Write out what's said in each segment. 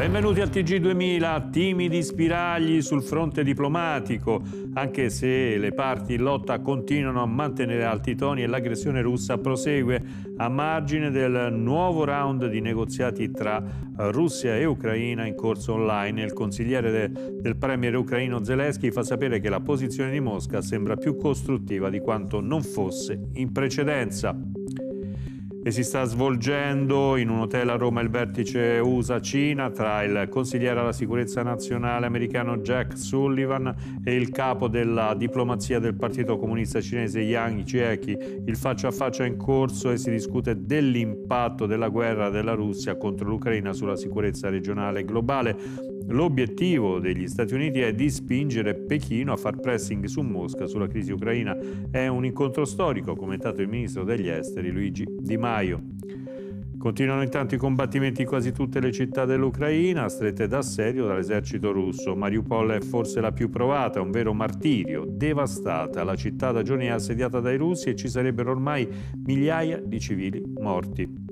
Benvenuti al TG2000, timidi spiragli sul fronte diplomatico, anche se le parti in lotta continuano a mantenere alti toni e l'aggressione russa prosegue a margine del nuovo round di negoziati tra Russia e Ucraina in corso online. Il consigliere de, del premier ucraino Zelensky fa sapere che la posizione di Mosca sembra più costruttiva di quanto non fosse in precedenza e si sta svolgendo in un hotel a Roma il vertice USA-Cina tra il consigliere alla sicurezza nazionale americano Jack Sullivan e il capo della diplomazia del Partito Comunista Cinese Yang Jiechi. Il faccia a faccia è in corso e si discute dell'impatto della guerra della Russia contro l'Ucraina sulla sicurezza regionale e globale. L'obiettivo degli Stati Uniti è di spingere Pechino a far pressing su Mosca sulla crisi ucraina. È un incontro storico, ha commentato il ministro degli esteri Luigi Di Maio. Continuano intanto i combattimenti in quasi tutte le città dell'Ucraina, strette d'assedio dall'esercito russo. Mariupol è forse la più provata, un vero martirio, devastata. La città da giorni è assediata dai russi e ci sarebbero ormai migliaia di civili morti.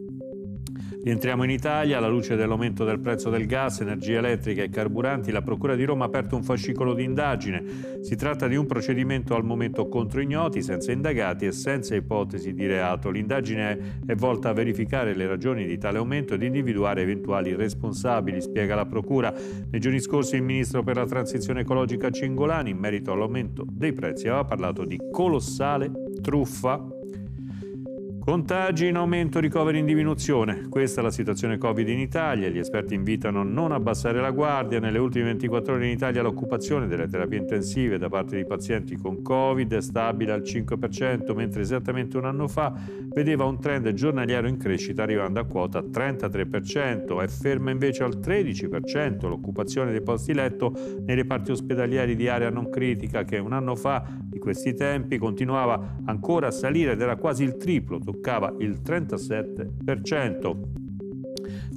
Rientriamo in Italia, alla luce dell'aumento del prezzo del gas, energia elettrica e carburanti, la Procura di Roma ha aperto un fascicolo di indagine. Si tratta di un procedimento al momento contro ignoti, senza indagati e senza ipotesi di reato. L'indagine è volta a verificare le ragioni di tale aumento ed individuare eventuali responsabili, spiega la Procura. Nei giorni scorsi il Ministro per la Transizione Ecologica Cingolani, in merito all'aumento dei prezzi, aveva parlato di colossale truffa Contagi in aumento, ricoveri in diminuzione. Questa è la situazione Covid in Italia. Gli esperti invitano a non abbassare la guardia. Nelle ultime 24 ore in Italia l'occupazione delle terapie intensive da parte di pazienti con Covid è stabile al 5%, mentre esattamente un anno fa vedeva un trend giornaliero in crescita arrivando a quota 33%. È ferma invece al 13% l'occupazione dei posti letto nei reparti ospedalieri di area non critica che un anno fa di questi tempi continuava ancora a salire ed era quasi il triplo toccava il 37%.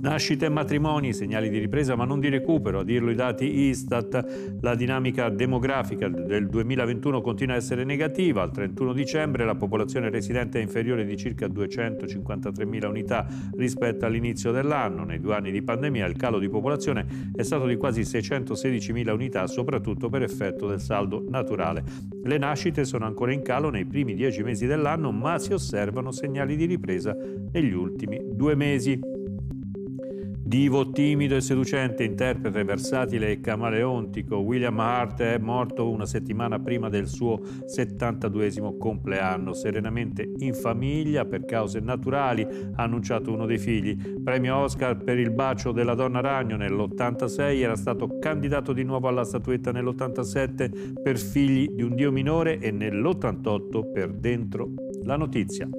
Nascite e matrimoni, segnali di ripresa ma non di recupero, a dirlo i dati Istat. La dinamica demografica del 2021 continua a essere negativa. Al 31 dicembre la popolazione residente è inferiore di circa 253.000 unità rispetto all'inizio dell'anno. Nei due anni di pandemia il calo di popolazione è stato di quasi 616.000 unità, soprattutto per effetto del saldo naturale. Le nascite sono ancora in calo nei primi dieci mesi dell'anno, ma si osservano segnali di ripresa negli ultimi due mesi. Divo timido e seducente, interprete versatile e camaleontico, William Hart è morto una settimana prima del suo 72esimo compleanno. Serenamente in famiglia, per cause naturali, ha annunciato uno dei figli. Premio Oscar per il bacio della donna ragno nell'86, era stato candidato di nuovo alla statuetta nell'87 per figli di un dio minore e nell'88 per dentro la notizia.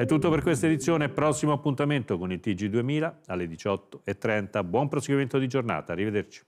È tutto per questa edizione, prossimo appuntamento con il TG2000 alle 18.30. Buon proseguimento di giornata, arrivederci.